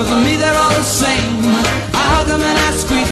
Cause to me they're all the same.